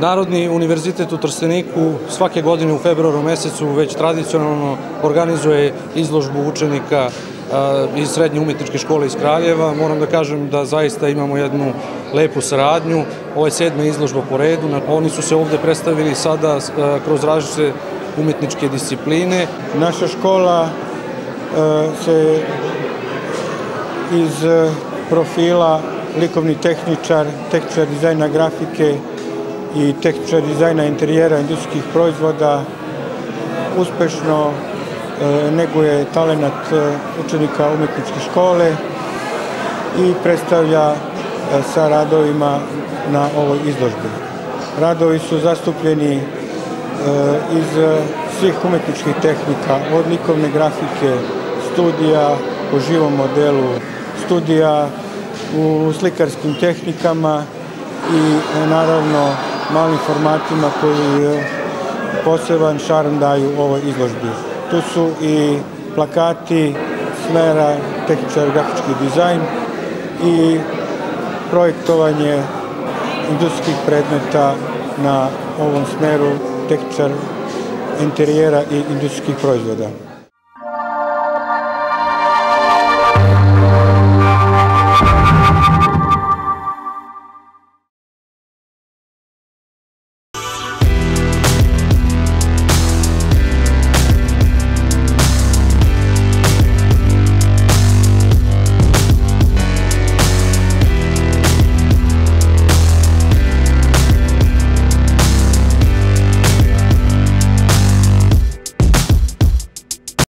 Narodni univerzitet u Trsteniku svake godine u februaru mesecu već tradicionalno organizuje izložbu učenika iz Srednje umetničke škole iz Kraljeva. Moram da kažem da zaista imamo jednu lepu saradnju. Ovo je sedma izložba po redu. Oni su se ovde predstavili sada kroz različite umetničke discipline. Naša škola se iz profila likovni tehničar, tehničar dizajna grafike i tehničar dizajna interijera industrijskih proizvoda uspešno neguje talenat učenika umetničke škole i predstavlja sa radovima na ovoj izložbi. Radovi su zastupljeni iz svih umetničkih tehnika, od likovne grafike, studija po živom modelu, studija u slikarskim tehnikama i naravno malim formatima koji poseban šarm daju ovoj izložbi. Tu su i plakati smera tehničar grafički dizajn i projektovanje industrijskih predmeta na ovom smeru tehničar interijera i industrijskih proizvoda.